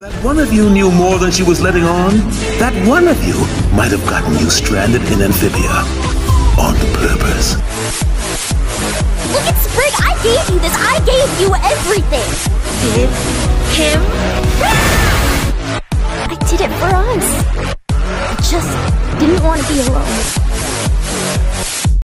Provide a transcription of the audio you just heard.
That one of you knew more than she was letting on? That one of you might have gotten you stranded in Amphibia. On purpose. Look at Sprig! I gave you this! I gave you everything! Give him? I did it for us. I just didn't want to be alone.